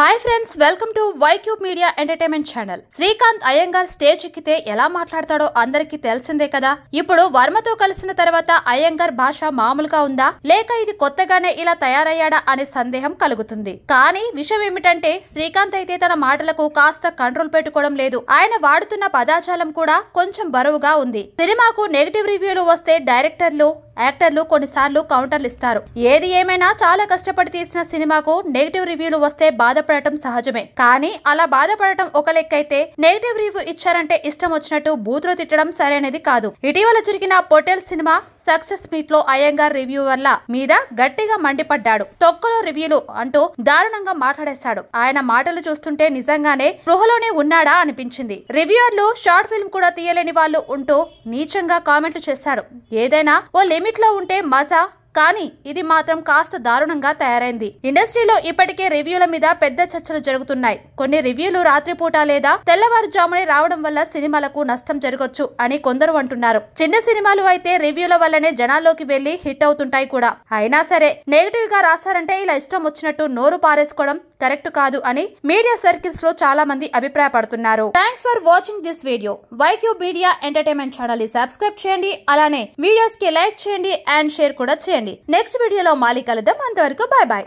Hi friends welcome to Ycube media entertainment channel Srikanth Iyengar stage ఎక్కితే ఎలా మాట్లాడతాడో అందరికీ తెలిసిందే కదా? ఇప్పుడు వర్మతో కలిసిన తర్వాత అయ్యంగార్ భాష మామూలుగా ఉందా? లేక ఇది కొత్తగానే ఇలా తయారయ్యాడా అనే సందేహం కలుగుతుంది. కానీ విషయం ఏమిటంటే శ్రీకాంత్ అయితే తన మాటలకు కాస్త కంట్రోల్ పెట్టుకోవడం లేదు. ఆయన వాడుతున్న పదాజాలం కూడా కొంచెం బరువుగా ఉంది. సినిమాకు నెగిటివ్ రివ్యూలు వస్తే డైరెక్టర్లు యాక్టర్లు కొన్నిసార్లు కౌంటర్లు ఇస్తారు. ఏది ఏమైనా చాలా కష్టపడి తీసిన సినిమాకు నెగిటివ్ రివ్యూలు వస్తే బాధపడటం సహజమే. కానీ అలా బాధపడటం ఒక లెక్కైతే నెగిటివ్ రివ్యూ ఇచ్చారంటే ఇష్టం వచ్చినట్టు బూతులు తిట్టడం సరైనది కాదు. ఇటీవల జరిగిన పొటెల్ సినిమా సక్సెస్ మీట్లో అయ్యంగార్ రివ్యూవర్ల మీద గట్టిగా మండిపడ్డాడు. తొక్కలో రివ్యూలు అంటూ దారుణంగా మాట్లాడేశాడు. ఆయన మాటలు చూస్తుంటే నిజంగానే గృహలోనే ఉన్నాడా అనిపించింది. రివ్యూవర్లు షార్ట్ ఫిల్మ్ కూడా తీయలేని వాళ్ళు ఉంటూ నీచంగా కామెంట్లు చేశాడు ఏదైనా ఓ లిమిట్లో ఉంటే మజా కానీ ఇది మాత్రం కాస్త దారుణంగా తయారైంది. ఇండస్ట్రీలో ఇప్పటికే రివ్యూల మీద పెద్ద చర్చలు జరుగుతున్నాయి. కొన్ని రివ్యూలు రాత్రిపూట లేదా తెల్లవారుజామునే రావడం వల్ల సినిమాలకు నష్టం జరగొచ్చు అని కొందరు అంటున్నారు. చిన్న సినిమాలు అయితే రివ్యూల వల్లనే జనాల్లోకి వెళ్ళి హిట్ అవుతుంటాయి కూడా. అయినా సరే నెగిటివ్గా రాశారంటే ఇలా ఇష్టం వచ్చినట్టు నోరు పారేసుకోవడం కరెక్ట్ కాదు అని మీడియా సర్కిల్స్లో చాలా మంది అభిప్రాయపడుతున్నారు. Thanks for watching this video Y Q media entertainment ఛానల్ని సబ్స్క్రైబ్ చేయండి. అలానే వీడియోస్కి లైక్ చేయండి అండ్ షేర్ కూడా చేయండి నెక్స్ట్ వీడియోలో మళ్ళీ కలుద్దాం. అంతవరకు బాయ్ బాయ్